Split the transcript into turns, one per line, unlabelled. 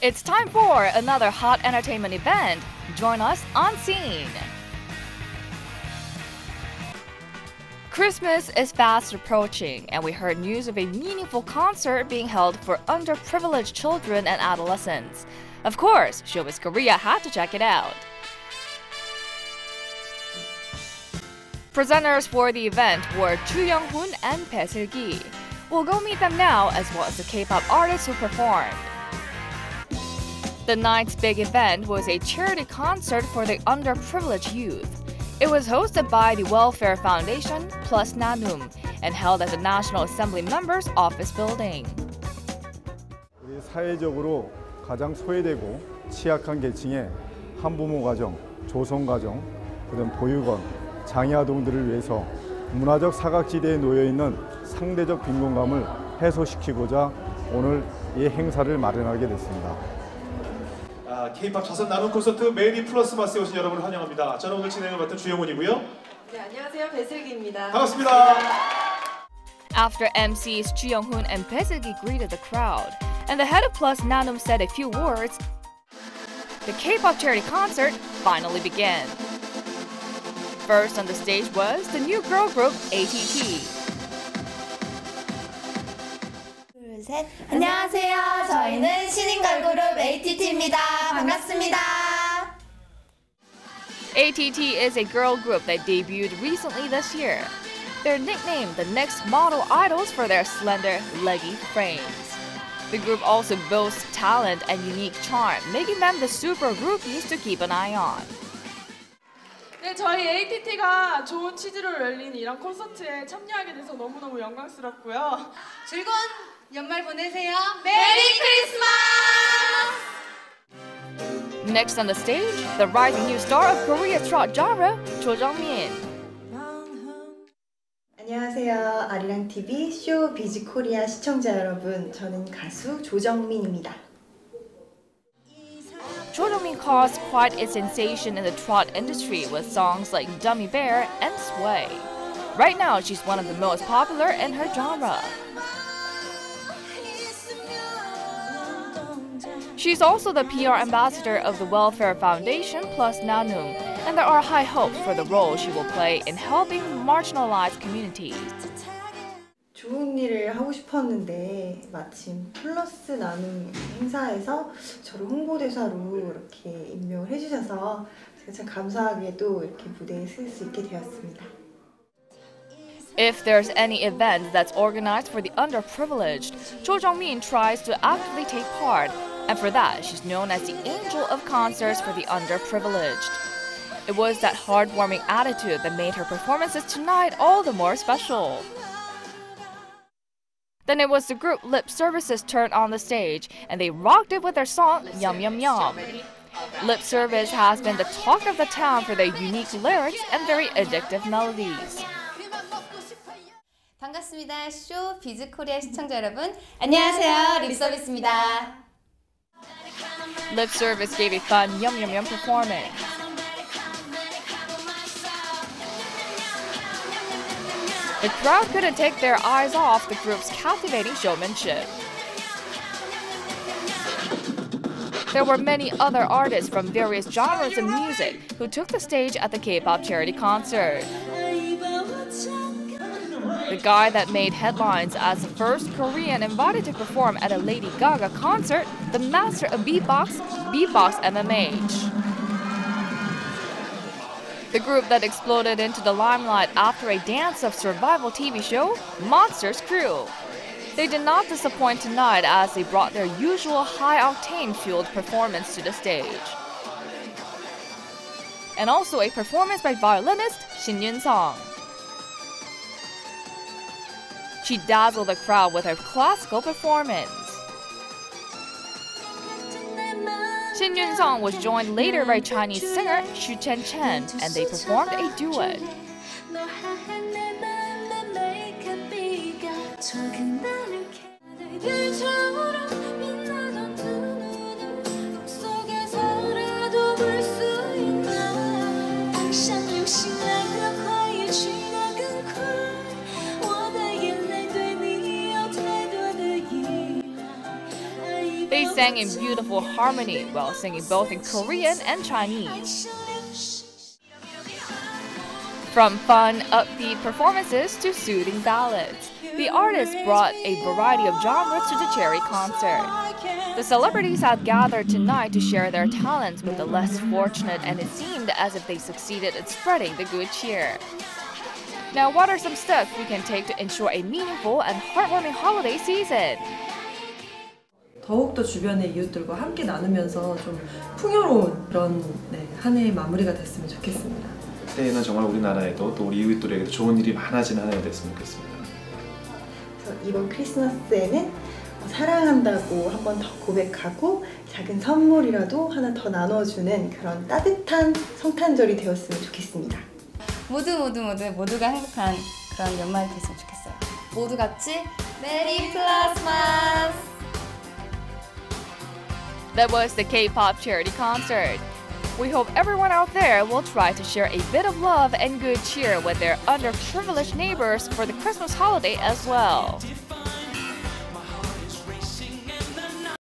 It's time for another hot entertainment event. Join us on scene. Christmas is fast approaching, and we heard news of a meaningful concert being held for underprivileged children and adolescents. Of course, Showbiz Korea had to check it out. Presenters for the event were Joo Young-hoon and Bae Seul-ki. We'll go meet them now, as well as the K-pop artists who performed. The night's big event was a charity concert for the underprivileged youth. It was hosted by the Welfare Foundation plus Nanum and held at the National Assembly Members Office Building.
우리 사회적으로 가장 소외되고 취약한 계층의 한부모 가정, 조성 가정, 그다음 보육원, 장애아동들을 위해서 문화적 사각지대에 놓여 있는 상대적 빈곤감을 해소시키고자 오늘 이 행사를 마련하게 됐습니다.
K-팝 자선 나눔 콘서트 메리 플러스마스에 오신 여러분을 환영합니다. 저는 오늘 진행을 맡은 주영훈이고요.
네, 안녕하세요. 배슬기입니다.
반갑습니다.
After MCs Joo Young-hoon and Bae Seul-ki greeted the crowd, and the head of Plus Nanum said a few words, the K-pop charity concert finally began. First on the stage was the new girl group ATT.
셋. 안녕하세요. 저희는 신인 걸그룹 ATT입니다. 반갑습니다.
ATT is a girl group that debuted recently this year. They're nicknamed the next model idols for their slender, leggy frames. The group also boasts talent and unique charm, making them the super groupies to keep an eye on.
네, 저희 ATT가 좋은 취지로 열린 이런 콘서트에 참여하게 돼서 너무너무 영광스럽고요.
즐거운 연말 보내세요. 메리 크리스마스!
Next on the stage, the rising new star of Korea's trot genre, Cho Jung-min.
안녕하세요. 아리랑 TV 쇼 비즈 코리아 시청자 여러분. 저는 가수 조정민입니다.
Caused quite a sensation in the trot industry with songs like Dummy Bear and Sway. Right now, she's one of the most popular in her genre. She's also the PR ambassador of the Welfare Foundation plus Nanum, and there are high hopes for the role she will play in helping marginalized communities.
좋은 일을 하고 싶었는데 마침 플러스 나눔 행사에서 저를 홍보대사로 이렇게 임명을 해주셔서 제가 참 감사하게도 이렇게 무대에 있게 되었습니다.
If there's any event that's organized for the underprivileged, Cho Jung-min tries to actively take part, and for that, she's known as the angel of concerts for the underprivileged. It was that heartwarming attitude that made her performances tonight all the more special. Then it was the group Lip Service's turn on the stage, and they rocked it with their song Yum Yum Yum. Lip Service has been the talk of the town for their unique lyrics and very addictive melodies.
반갑습니다. 쇼 비즈 코리아 시청자 여러분. 안녕하세요. 립서비스입니다.
Lip Service gave a fun Yum Yum Yum performance. The crowd couldn't take their eyes off the group's captivating showmanship. There were many other artists from various genres of music who took the stage at the K-pop charity concert. The guy that made headlines as the first Korean invited to perform at a Lady Gaga concert, the master of beatbox, Beatbox MMH. The group that exploded into the limelight after a Dance of Survival TV show, Monsters Crew. They did not disappoint tonight as they brought their usual high octane fueled performance to the stage. And also a performance by violinist Shin Yun Song. She dazzled the crowd with her classical performance. Shin Yun Song was joined later by Chinese singer Xu Chen Chen, and they performed a duet. They sang in beautiful harmony while singing both in Korean and Chinese. From fun, upbeat performances to soothing ballads, the artists brought a variety of genres to the Cherry concert. The celebrities had gathered tonight to share their talents with the less fortunate, and it seemed as if they succeeded in spreading the good cheer. Now, what are some steps we can take to ensure a meaningful and heartwarming holiday season?
더욱더 주변의 이웃들과 함께 나누면서 좀 풍요로운 그런 네, 한 해의 마무리가 됐으면 좋겠습니다.
새해는 정말 우리나라에도 또 우리 이웃들에게도 좋은 일이 많아지는 한 해가 됐으면 좋겠습니다.
그래서 이번 크리스마스에는 사랑한다고 한 번 더 고백하고 작은 선물이라도 하나 더 나눠주는 그런 따뜻한 성탄절이 되었으면 좋겠습니다.
모두 모두 모두 모두가 행복한 그런 연말이 됐으면 좋겠어요. 모두 같이 메리 크리스마스!
That was the K-pop charity concert. We hope everyone out there will try to share a bit of love and good cheer with their underprivileged neighbors for the Christmas holiday as well.